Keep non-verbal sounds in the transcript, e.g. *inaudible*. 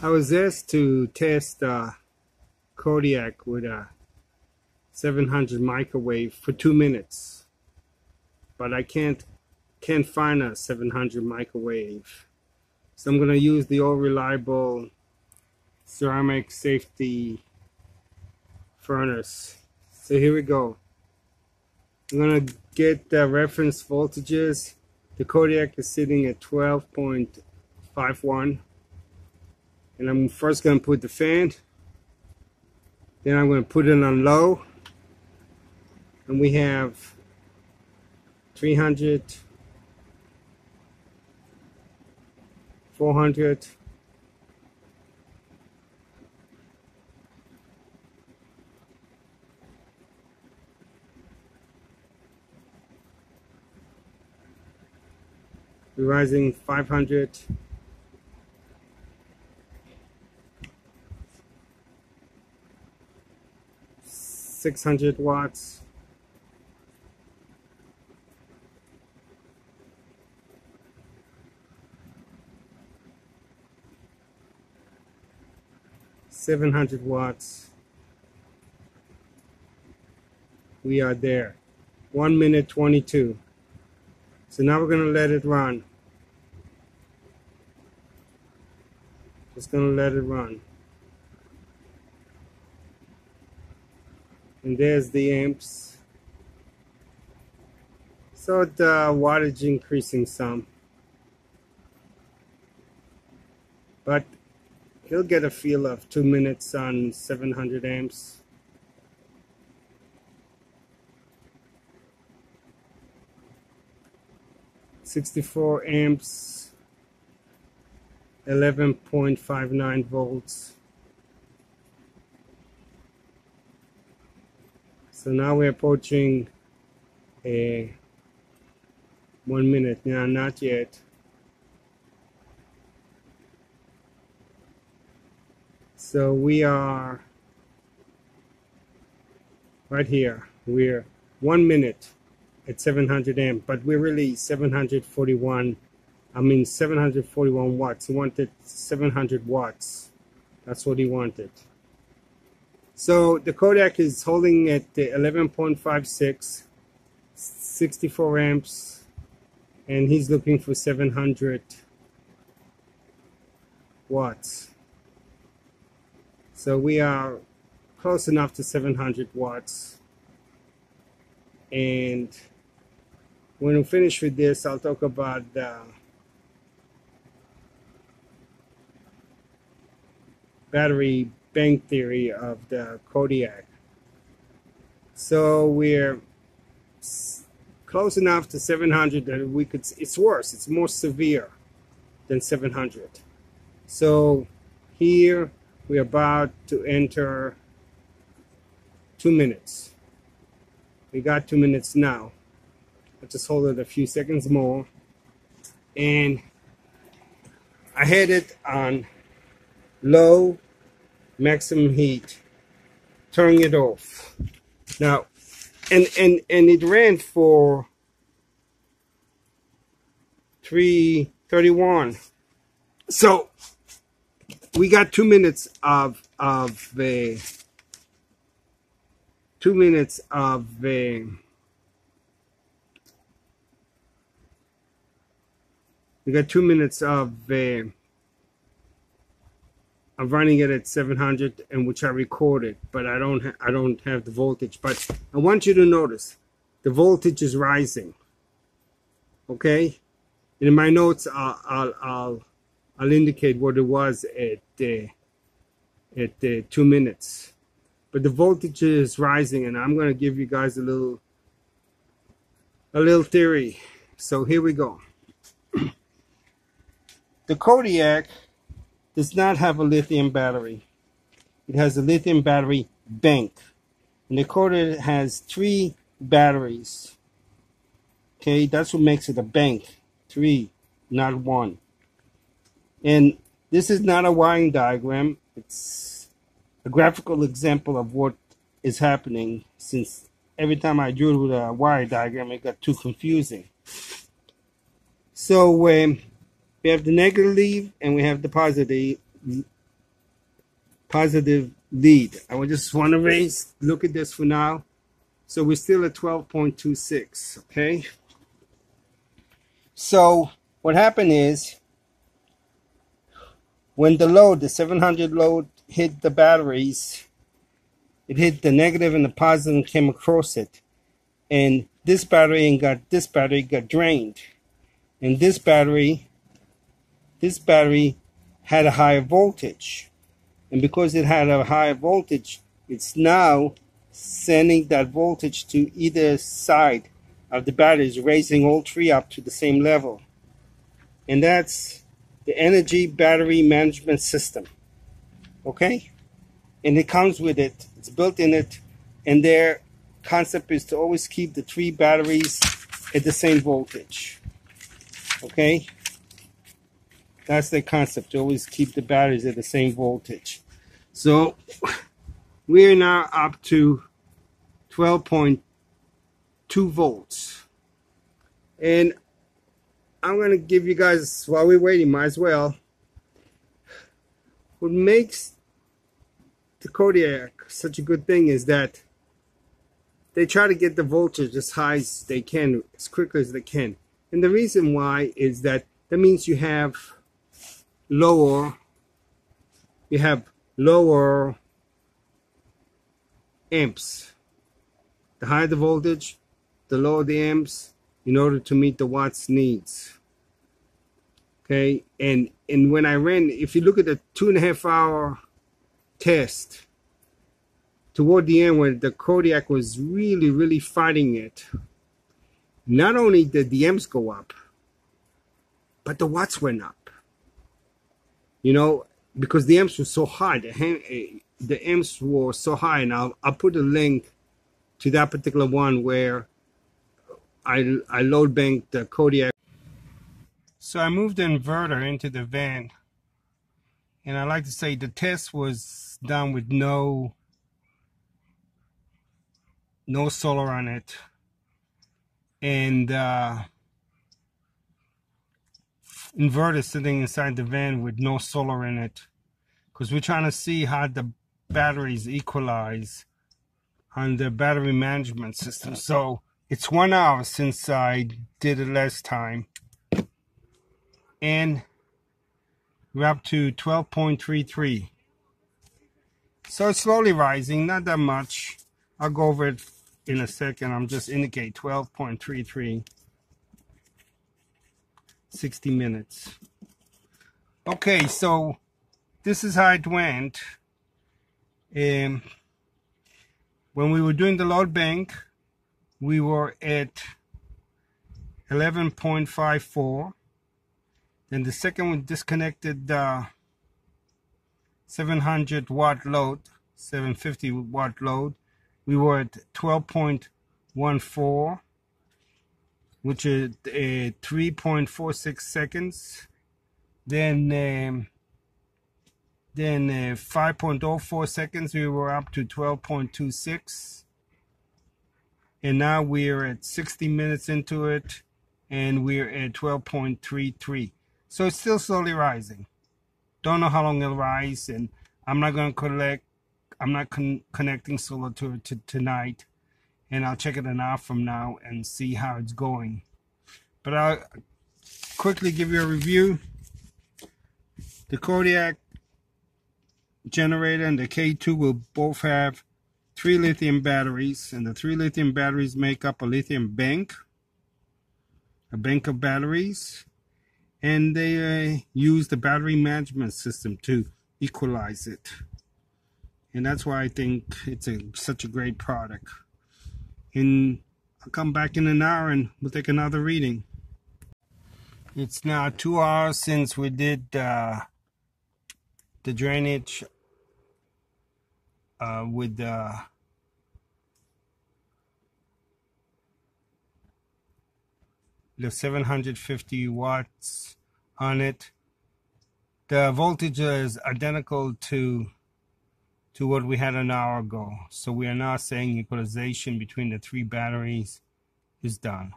I was asked to test uh, Kodiak with a 700 microwave for two minutes, but I can't can't find a 700 microwave, so I'm gonna use the old reliable ceramic safety furnace. So here we go. I'm gonna get the reference voltages. The Kodiak is sitting at 12.51 and I'm first going to put the fan. Then I'm going to put it on low. And we have 300 400 rising 500 600 watts. Seven hundred watts. We are there. One minute twenty-two. So now we're gonna let it run. Just gonna let it run. And there's the amps. So the wattage increasing some. But he'll get a feel of two minutes on 700 amps. Sixty-four amps, eleven point five nine volts. So now we're approaching a one minute. Now, not yet. So we are right here. We're one minute at 700 amp, but we're really 741. I mean 741 watts. He wanted 700 watts. That's what he wanted. So the Kodiak is holding at the 11.56, 64 amps, and he's looking for 700 watts. So we are close enough to 700 watts. And when we finish with this, I'll talk about the battery bank theory of the Kodiak. So we're close enough to 700 that we could, it's worse, it's more severe than 700. So here we're about to enter two minutes. We got two minutes now. I'll just hold it a few seconds more. And I had it on low maximum heat, turning it off. Now, and, and, and it ran for 331. So we got two minutes of, of the, two minutes of the, we got two minutes of the I'm running it at 700 and which I recorded, but I don't I don't have the voltage. But I want you to notice the voltage is rising. Okay, in my notes I'll I'll I'll, I'll indicate what it was at uh, at uh, two minutes, but the voltage is rising, and I'm gonna give you guys a little a little theory. So here we go. *clears throat* the Kodiak does not have a lithium battery. It has a lithium battery bank. And the Kodiak has three batteries. Okay, that's what makes it a bank. Three, not one. And this is not a wiring diagram. It's a graphical example of what is happening since every time I drew it with a wire diagram, it got too confusing. So um, we have the negative and we have the positive positive lead. I would just want to raise, look at this for now. So we're still at 12.26, okay? So what happened is when the load, the 700 load hit the batteries, it hit the negative and the positive and came across it. And this battery and got this battery got drained. And this battery, this battery had a higher voltage. And because it had a higher voltage, it's now sending that voltage to either side of the batteries, raising all three up to the same level. And that's the Inergy battery management system. Okay? And it comes with it, it's built in it, and their concept is to always keep the three batteries at the same voltage. Okay? That's the concept, to always keep the batteries at the same voltage. So *laughs* we're now up to 12.2 volts. And I'm going to give you guys, while we're waiting, might as well. What makes the Kodiak such a good thing is that they try to get the voltage as high as they can, as quickly as they can. And the reason why is that that means you have lower, you have lower amps. The higher the voltage, the lower the amps in order to meet the watts needs. Okay, and and when I ran, if you look at the two and a half hour test, toward the end when the Kodiak was really, really fighting it, not only did the amps go up, but the watts went up. You know, because the amps were so high, the, eh, the amps were so high, and I'll, I'll put a link to that particular one where I, I load banked the Kodiak. So I moved the inverter into the van. And I like to say the test was done with no no solar on it. And uh, inverter sitting inside the van with no solar in it because we're trying to see how the batteries equalize on the battery management system. So it's one hour since I did it last time. And we're up to 12.33. So it's slowly rising, not that much. I'll go over it in a second. I'm just indicate 12.33. 60 minutes. Okay, so this is how it went. Um, when we were doing the load bank, we were at 11.54. Then the second we disconnected the 700 watt load, 750 watt load, we were at 12.14 which is uh, 3.46 seconds. Then um, then uh, 5.04 seconds, we were up to 12.26. And now we're at 60 minutes into it, and we're at 12.33. So it's still slowly rising. Don't know how long it'll rise, and I'm not going to collect, I'm not con connecting solar to it tonight and I'll check it an hour from now and see how it's going. But I'll quickly give you a review. The Kodiak generator and the K2 will both have three lithium batteries and the three lithium batteries make up a lithium bank a bank of batteries and they uh, use the battery management system to equalize it and that's why I think it's a such a great product and I'll come back in an hour and we'll take another reading. It's now two hours since we did uh, the drainage uh, with the the 750 watts on it. The voltage is identical to to what we had an hour ago. So we are now saying equalization between the three batteries is done.